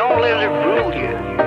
Don't let it rule you.